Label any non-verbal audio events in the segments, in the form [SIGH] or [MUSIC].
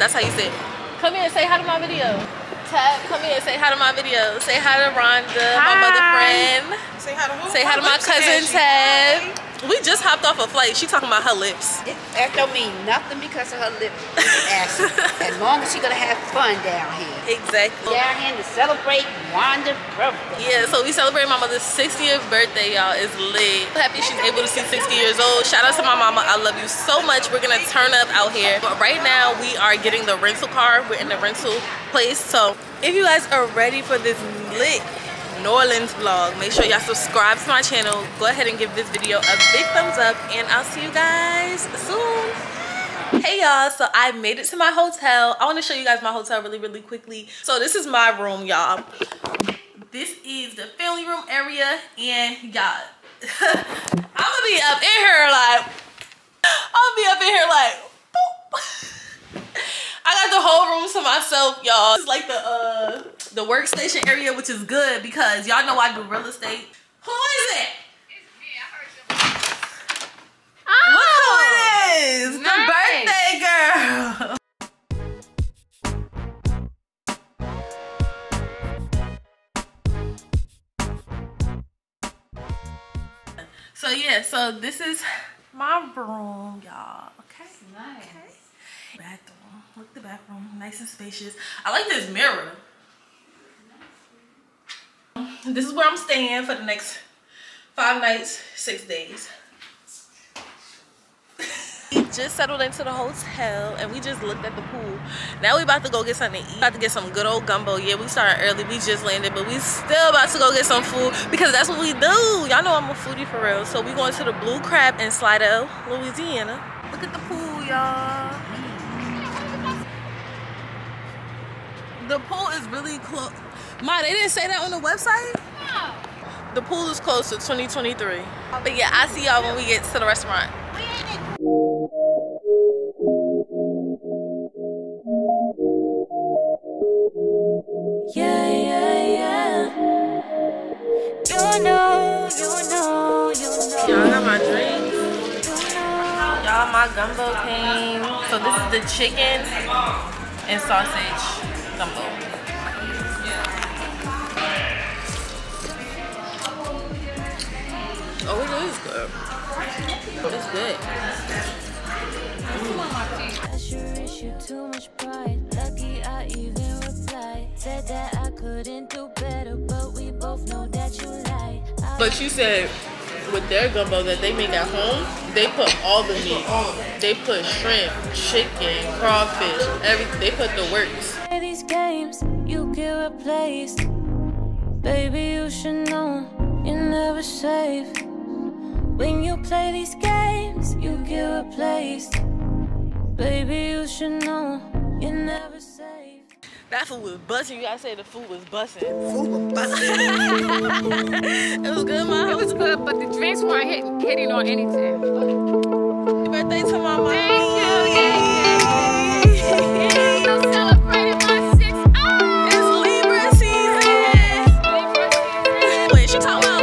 Orleans, New Orleans. That's how you say it. Come here and say hi to my video. Tab, come here and say hi to my video. Say hi to Rhonda, my mother friend. Say hi to who? Say hi to my cousin ashy. Tab. We just hopped off a flight. She talking about her lips. That don't mean nothing because of her lips. [LAUGHS] as long as she gonna have fun down here. Exactly. Down here to celebrate Wanda's birthday. Yeah, so we celebrate my mother's 60th birthday, y'all. It's lit. Happy she's able to see 60 years old. Shout out to my mama. I love you so much. We're gonna turn up out here. But right now, we are getting the rental car. We're in the rental place. So if you guys are ready for this lit New Orleans vlog, make sure y'all subscribe to my channel. Go ahead and give this video a big thumbs up. And I'll see you guys soon. Hey y'all, so I made it to my hotel. I want to show you guys my hotel really, really quickly. So this is my room, y'all. This is the family room area, and y'all, [LAUGHS] I'm gonna be up in here like, I'll be up in here like. I got the whole room to myself, y'all. It's like the uh the workstation area, which is good because y'all know I do real estate. Who is it? It's me. I heard your oh, Look who it is! nice. The birthday girl! [LAUGHS] So yeah, so this is my room, y'all. Okay. Nice. Bathroom. Nice and spacious. I like this mirror. This is where I'm staying for the next five nights, six days. [LAUGHS] We just settled into the hotel and we just looked at the pool. Now we about to go get something to eat. About to get some good old gumbo. Yeah, we started early. We just landed, but we still about to go get some food because that's what we do. Y'all know I'm a foodie for real. So we going to the Blue Crab in Slidell, Louisiana. Look at the pool, y'all. The pool is really close. Ma, they didn't say that on the website? The pool is closed to 2023. But yeah, I see y'all when we get to the restaurant. Yeah, yeah, yeah. You know, you know, you know. Y'all got my drinks. Y'all, my gumbo came. So this is the chicken and sausage gumbo. Oh, it is good. It's good. I issue too much pride. Lucky I even replied. Said that I couldn't do better, but we both know that you lied. But she said with their gumbo that they make at home, they put all the meat. They put shrimp, chicken, crawfish, everything. They put the works. Play these games, you get replaced. Baby, you should know you're never safe. When you play these games, you get replaced. Baby, you should know you're never safe. That food was busting. You gotta say the food was busting. Food was [LAUGHS] busting. It was good, mom. It was good, but the drinks weren't hitting, hitting on anything. Happy birthday to my mom. Wait, she talking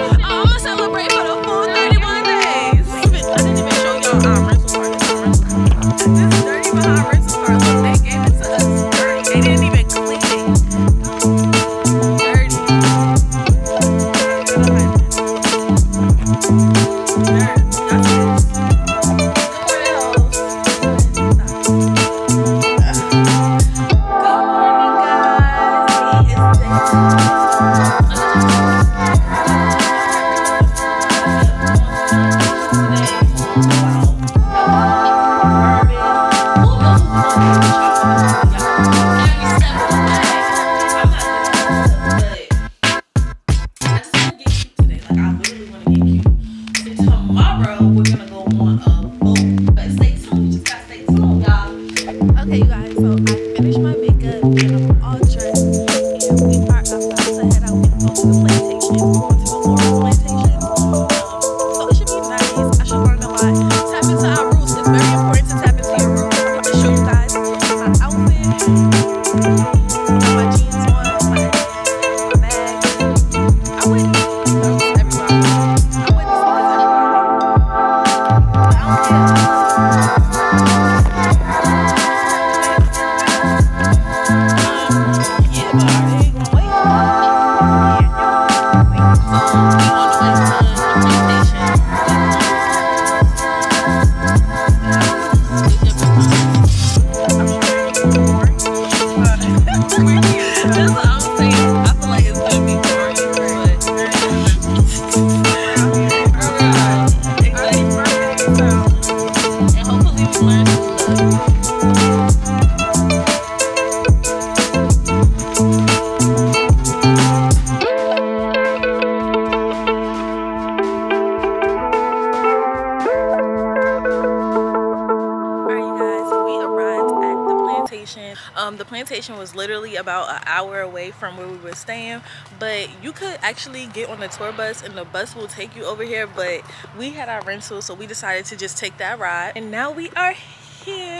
Um, the plantation was literally about an hour away from where we were staying, but you could actually get on the tour bus and the bus will take you over here. But we had our rental, so we decided to just take that ride, and now we are here.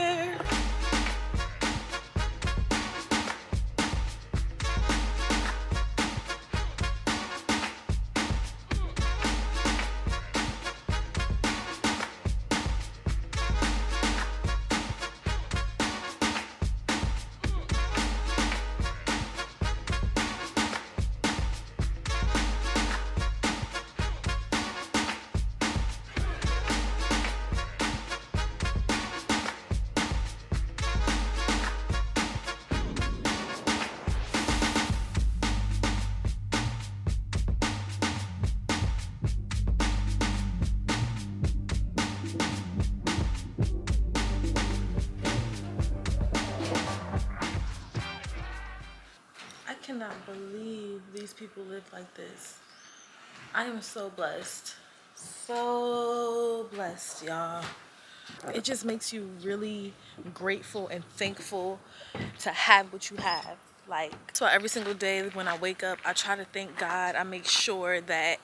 Cannot believe these people live like this. I am so blessed. So blessed, y'all. It just makes you really grateful and thankful to have what you have. Like, so every single day when I wake up, I try to thank God. I make sure that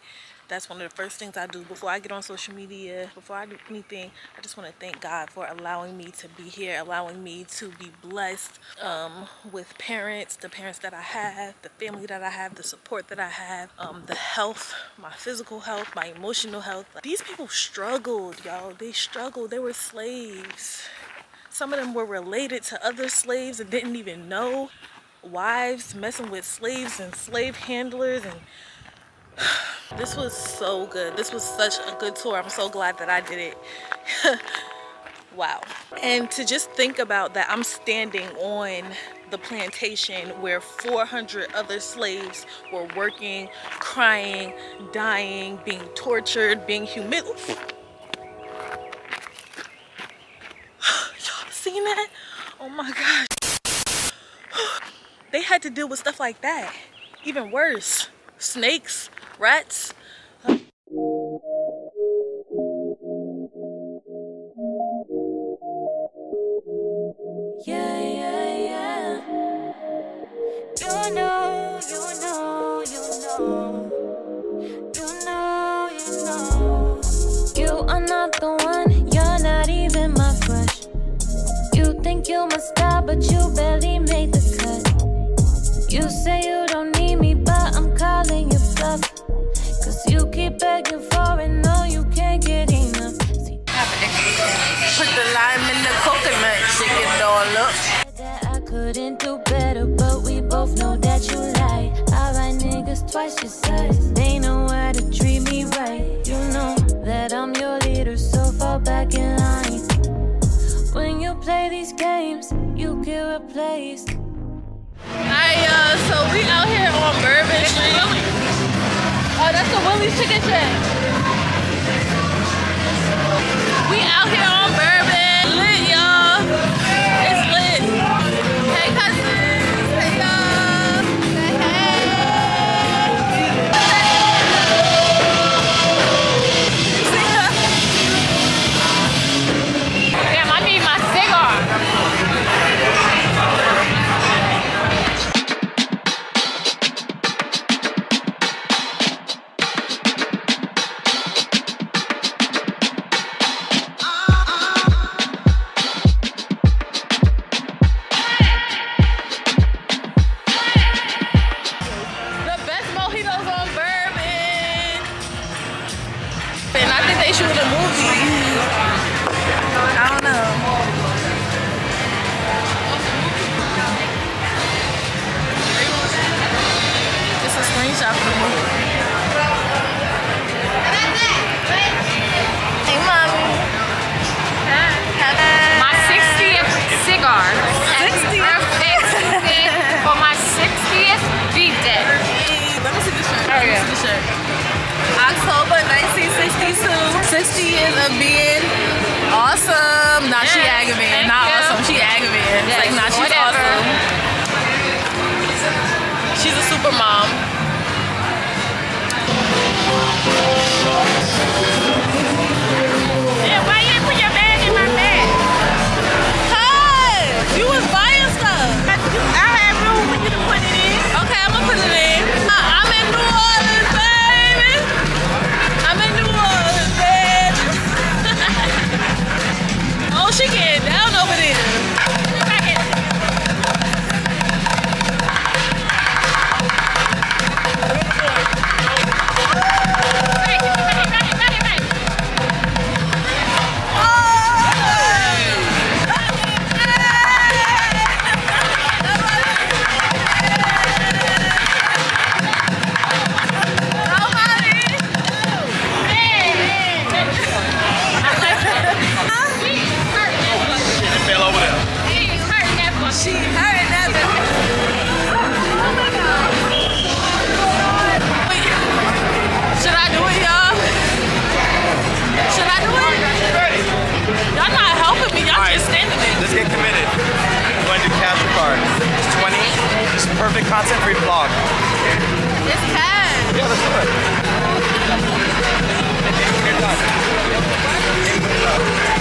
that's one of the first things I do before I get on social media, before I do anything. I just want to thank God for allowing me to be here, allowing me to be blessed um, with parents, the parents that I have, the family that I have, the support that I have, um, the health, my physical health, my emotional health. These people struggled, y'all. They struggled. They were slaves. Some of them were related to other slaves and didn't even know. Wives messing with slaves and slave handlers and this was so good. This was such a good tour. I'm so glad that I did it. [LAUGHS] wow. And to just think about that I'm standing on the plantation where 400 other slaves were working, crying, dying, being tortured, being humiliated. [SIGHS] Y'all seen that? Oh my gosh. [SIGHS] They had to deal with stuff like that. Even worse. Snakes, rats. You know that I'm your leader, so back in line. When you play these games, you y'all, so we out here on Bourbon Street. Oh, that's the Chicken Shack. We out here on Bourbon. Lit, y'all. A content-free vlog. This can. Yeah, let's do it. You're done.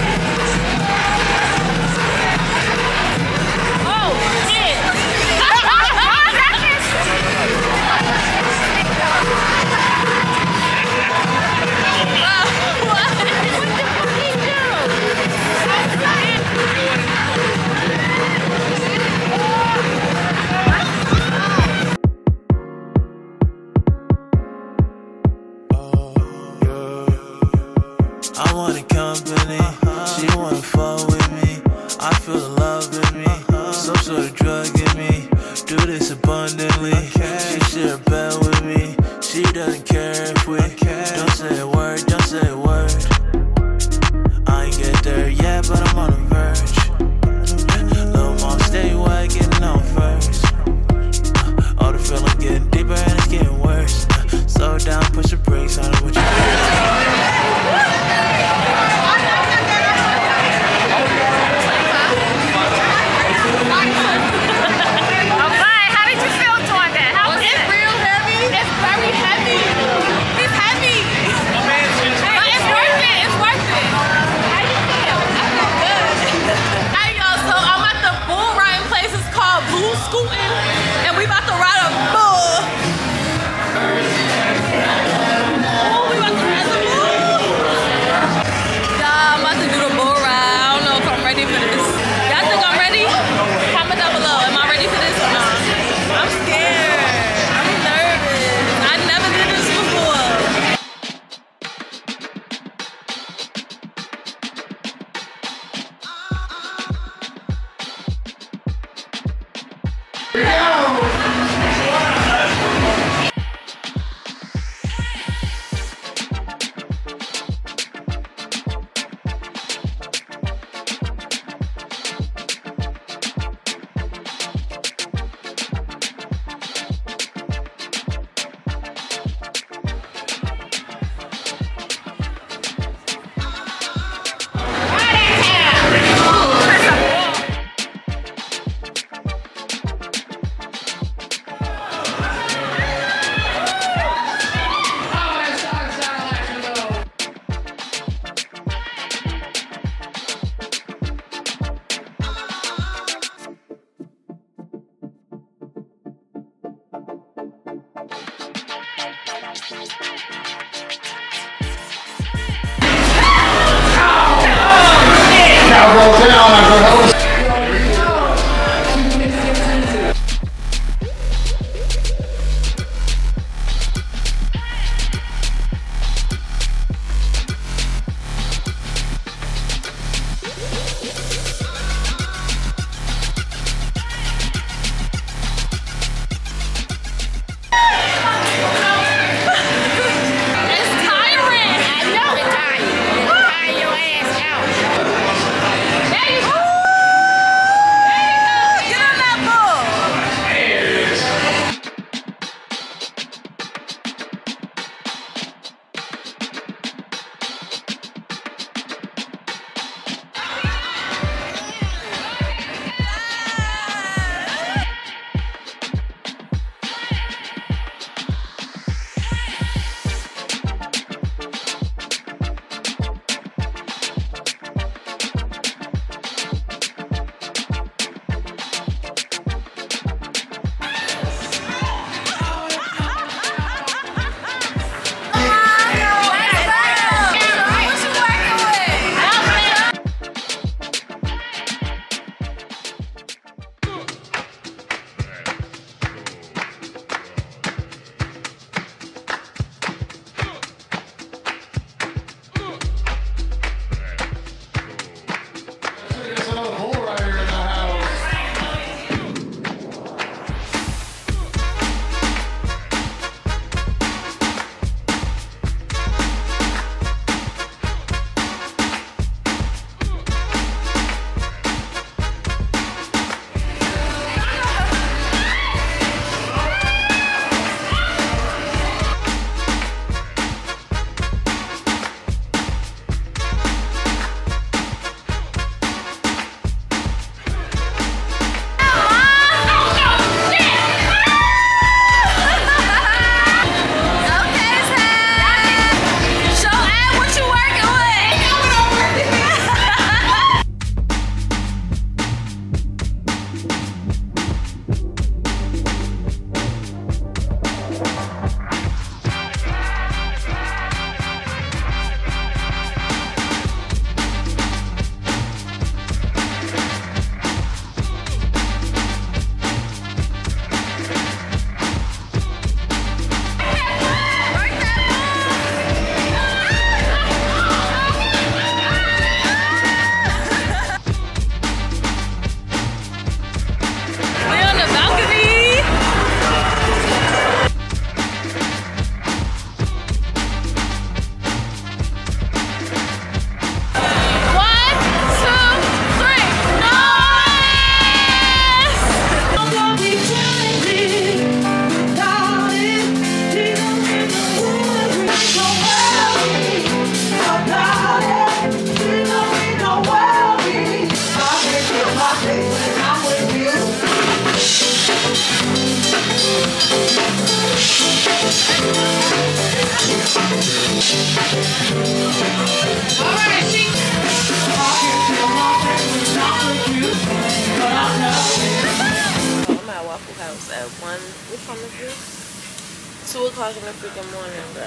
One. Time is this? Two o'clock in the freaking morning, bro.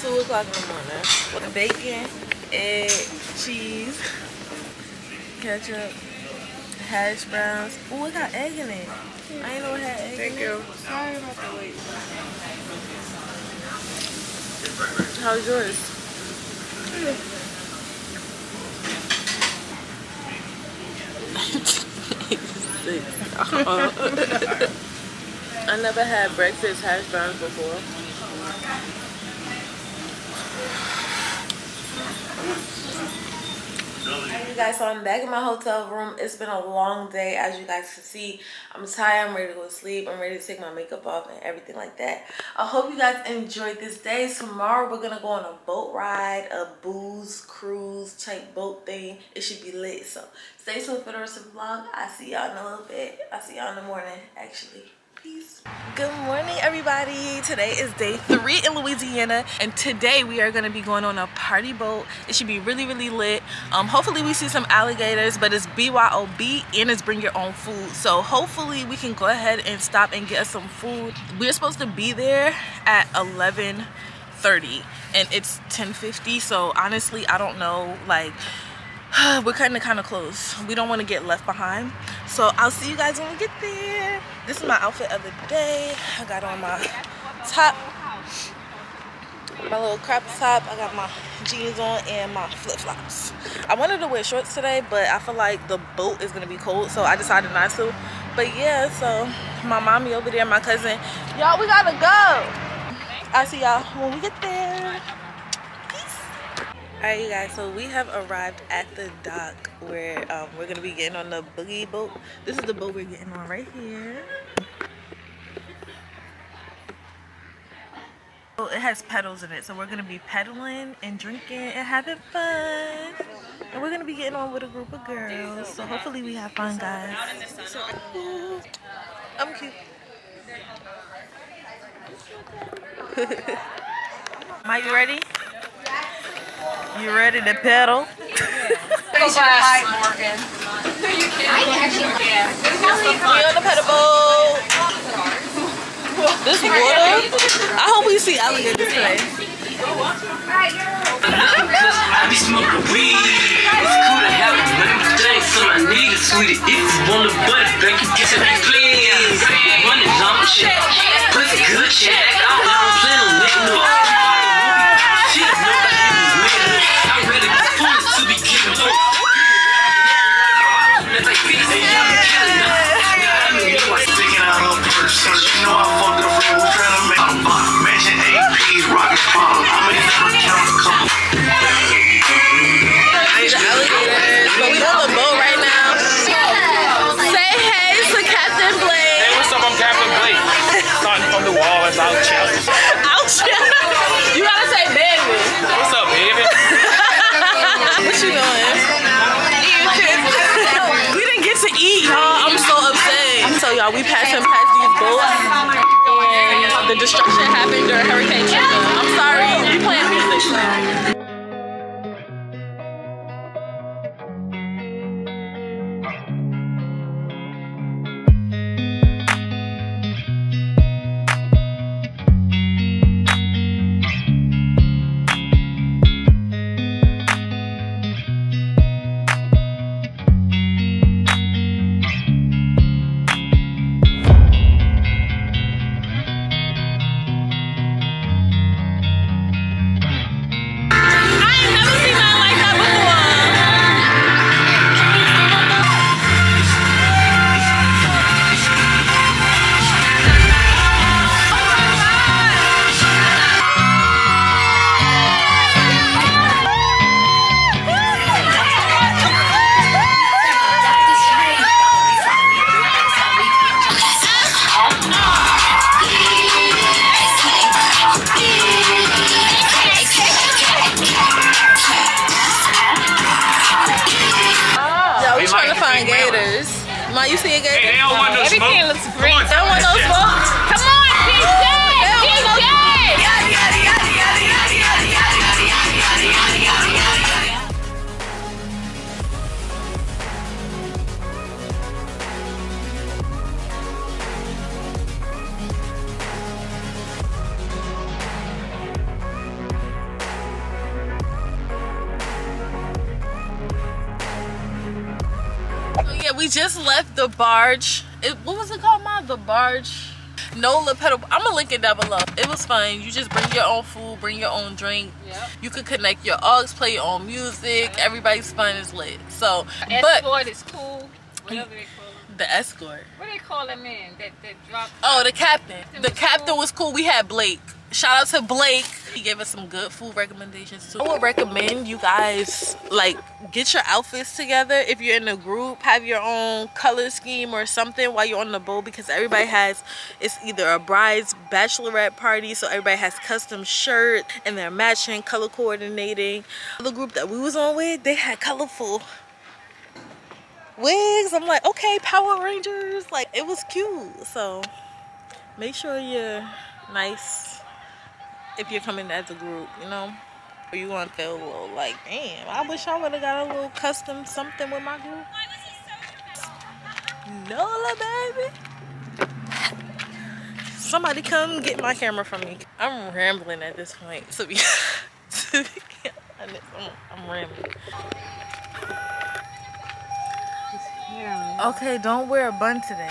Two o'clock in the morning. With bacon, egg, cheese, ketchup, hash browns. Ooh, it got egg in it. I ain't know it had egg Thank in you. it. Sorry about the wait. How's yours? [LAUGHS] [LAUGHS] [LAUGHS] I never had breakfast hash browns before. Hey, you guys, so I'm back in my hotel room. It's been a long day, as you guys can see. I'm tired. I'm ready to go to sleep. I'm ready to take my makeup off and everything like that. I hope you guys enjoyed this day. Tomorrow, we're gonna go on a boat ride, a booze cruise type boat thing. It should be lit. So stay tuned for the rest of the vlog. I see y'all in a little bit. I see y'all in the morning, actually. Good morning, everybody. Today is day three in Louisiana, and today we are going to be going on a party boat. It should be really, really lit. Um, hopefully, we see some alligators, but it's BYOB and it's bring your own food. So, hopefully, we can go ahead and stop and get us some food. We're supposed to be there at 11:30, and it's 10:50. So, honestly, I don't know. Like, [SIGHS] we're kind of kind of close. We don't want to get left behind. So i'll see you guys when we get there. This is my outfit of the day. I got on my top my little crop top. I got my jeans on and my flip-flops. I wanted to wear shorts today but i feel like the boat is gonna be cold so i decided not to. But yeah so my mommy over there my cousin. Y'all we gotta go. I'll see y'all when we get there Alright you guys, so we have arrived at the dock where um, we're gonna be getting on the boogie boat. This is the boat we're getting on right here. So it has pedals in it, so we're gonna be pedaling and drinking and having fun. And we're gonna be getting on with a group of girls. So hopefully we have fun guys. Ooh, I'm cute. [LAUGHS] Mike, you ready? You ready to pedal? We on the pedal boat. This water. I hope we see alligators today. I be smoking weed. It's cool to have a lemon thing, so I need it, sweetie. If you want a butt, thank you, get it, please. Money, long shit. Pussy good shit. I don't plan on letting no y'all, we passing past these boats and the destruction happened during Hurricane Katrina. I'm sorry. We playing music. looks great. Come on, keep going. Oh, we just left the barge. It, was the barge. Nola pedal. I'm gonna link it down below. It was fun. You just bring your own food, bring your own drink. Yep. You could connect your aux, play your own music. Everybody's fun is lit. So, but Escort is cool. Whatever they call them. the escort. What do they call them in? That that drop. Oh, the captain. The captain was cool. We had Blake. Shout out to Blake. He gave us some good food recommendations too. I would recommend you guys like get your outfits together if you're in a group. Have your own color scheme or something while you're on the boat because everybody has it's either a bride's bachelorette party, so everybody has custom shirt and they're matching, color coordinating. The group that we was on with, they had colorful wigs. I'm like, okay, Power Rangers. Like it was cute. So make sure you're nice if you're coming as a group, you know? Or you gonna feel a little like, damn, I wish I would have got a little custom something with my group. Nola, baby. Somebody come get my camera from me. I'm rambling at this point. To be, [LAUGHS] to be honest, I'm, I'm rambling. Okay, don't wear a bun today.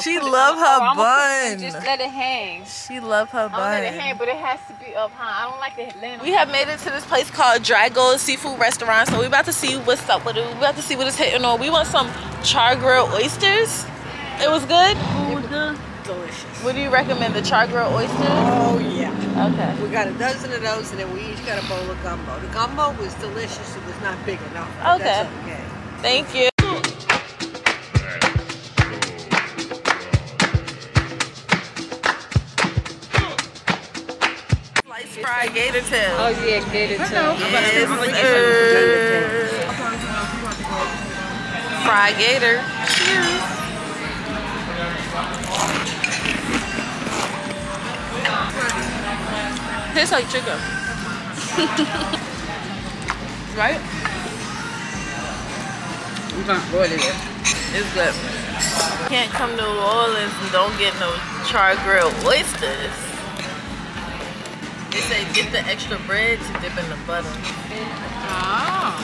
She love oh, her Oh, bun. Just let it hang. She love her I'm gonna let it bun. hang, but it has to be up high. I don't like the linen. We have made it to this place called Drago Seafood Restaurant. So we about to see what's up with it. We about to see what it's hitting on. We want some char grilled oysters. It was good. It was good. Delicious. What do you recommend? The char grilled oysters? Oh yeah. Okay. We got a dozen of those, and then we each got a bowl of gumbo. The gumbo was delicious. It was not big enough. but That's Okay. okay. Thank you. Gator tail. Oh yeah, it too. Yes, sir. Fried gator. Cheers. Tastes like chicken. [LAUGHS] right? It's good. Can't come to New Orleans and don't get no char grilled oysters. They say get the extra bread to dip in the butter. Oh.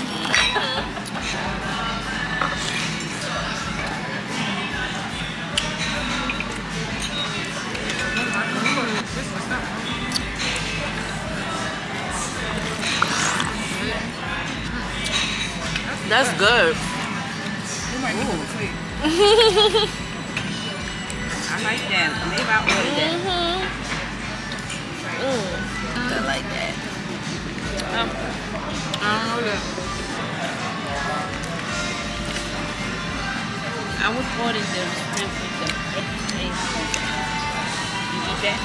That's good. [LAUGHS] I like that. Maybe I ordered that. I like that. I was ordered the shrimp with the egg. You eat that?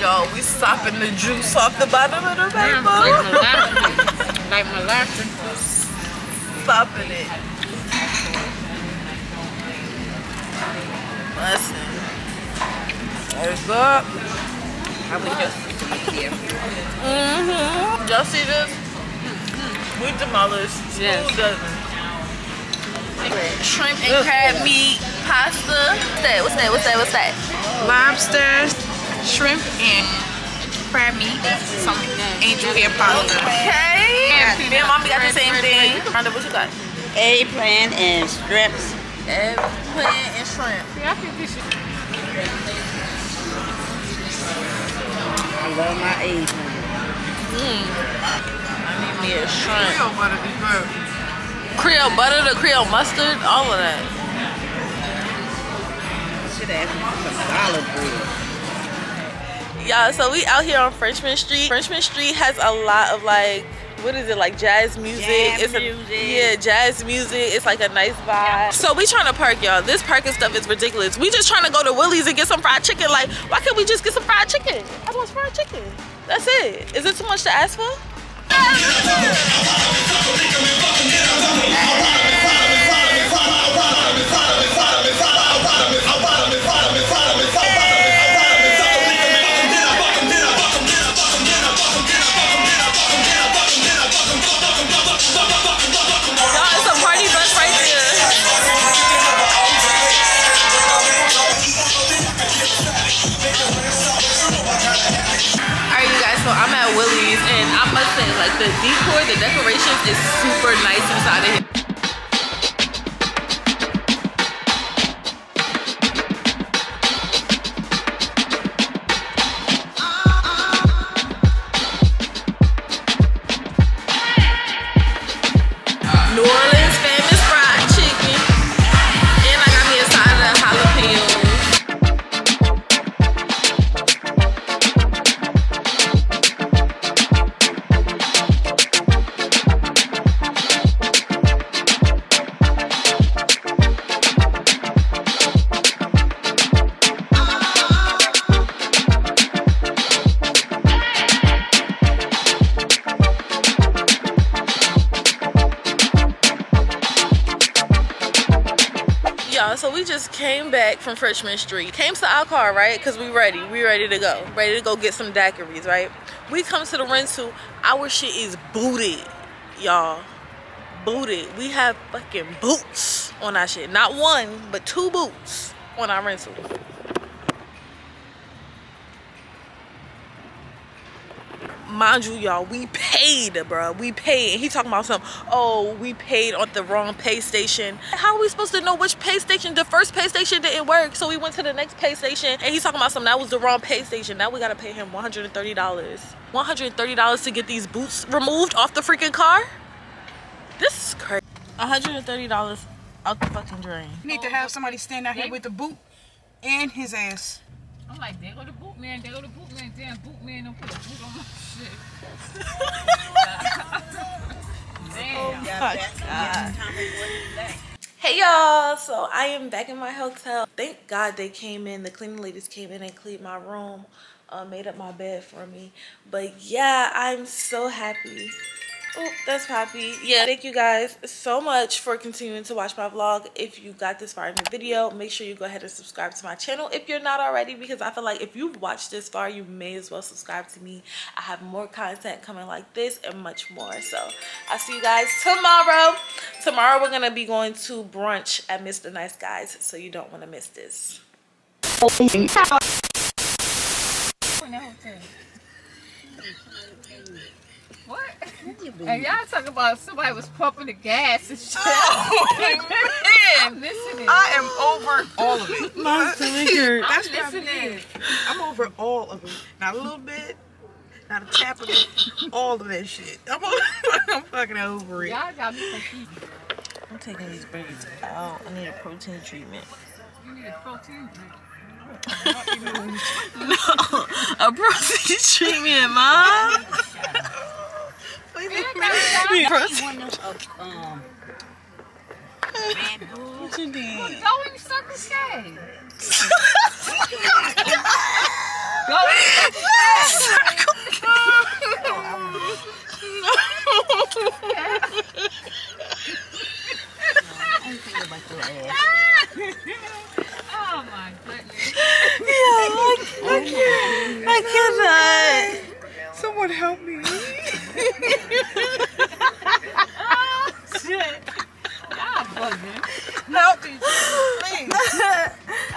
Yo, we sopping the juice off the bottom of the ah, Like paper. [LAUGHS] molasses. Like molasses. Sopping it. Listen. There's up. I would just. Mm-hmm. Y'all see this? We demolished Yes. two dozen. Shrimp and crab meat pasta. What's that? What's that? What's that? What's that? lobster, shrimp, and crab meat. Some angel hair pasta. Okay. Me and mommy got the same thing. Rhonda, what you got? A Eggplant and strips. Eggplant and shrimp. I love my eggplant. Mm. I need me a shrimp. Real butter be good. Creole butter, the Creole mustard, all of that. Should have asked me for some garlic bread. Yeah, so we out here on Frenchman Street. Frenchman Street has a lot of like, what is it, like jazz music? Jazz it's music. A, yeah, jazz music. It's like a nice vibe. So we trying to park, y'all. This parking stuff is ridiculous. We just trying to go to Willie's and get some fried chicken. Like, why can't we just get some fried chicken? I want fried chicken. That's it. Is it too much to ask for? Y'all, So we just came back from Frenchman Street. Came to our car, right? Because we ready. We ready to go. Ready to go get some daiquiris, right? We come to the rental. Our shit is booted, y'all. Booted. We have fucking boots on our shit. Not one, but two boots on our rental. Mind you, y'all, we paid, bro. We paid. And he talking about some, oh, we paid on the wrong pay station. How are we supposed to know which pay station? The first pay station didn't work. So we went to the next pay station and he's talking about something that was the wrong pay station. Now we gotta pay him $130. $130 to get these boots removed off the freaking car? This is crazy. $130 out the fucking drain. You need to have somebody stand out here with the boot and his ass. I'm like, there go the boot man, there go the boot man, damn boot man don't put a boot on my shit. damn. Hey y'all, so I am back in my hotel. Thank God they came in, the cleaning ladies came in and cleaned my room, uh, made up my bed for me. But yeah, I'm so happy. Oh, that's Poppy. Yeah, thank you guys so much for continuing to watch my vlog. If you got this far in the video, make sure you go ahead and subscribe to my channel if you're not already because I feel like if you've watched this far, you may as well subscribe to me. I have more content coming like this and much more. So I'll see you guys tomorrow. Tomorrow we're going to be going to brunch at Mr. Nice Guys, so you don't want to miss this. Oh, What? And y'all talking about somebody was pumping the gas and shit. Oh, [LAUGHS] man. I'm listening. I am over all of it. My stomach hurts. [LAUGHS] That's I'm what I'm I'm over all of it. Not a little bit, not a tap of it, all of that shit. I'm, over, [LAUGHS] I'm fucking over it. Y'all got me confused. I'm taking these burgers out. I need a protein treatment. You need a protein drink. no, a protein treatment, mom. Need protein. um, What you need? Go in Circle K. Go in Circle Oh my goodness. Yeah, I, I can't. I cannot. Someone help me. Shit. Y'all bugging. Help please.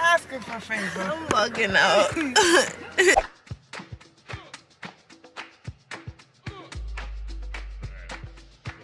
Ask him for favor. I'm bugging out. [LAUGHS]